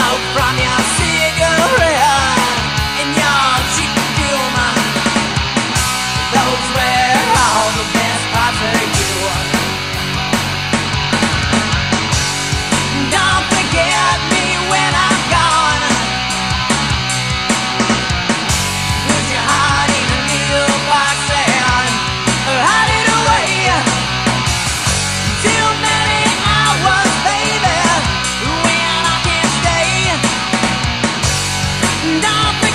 smoke from you. and I'll be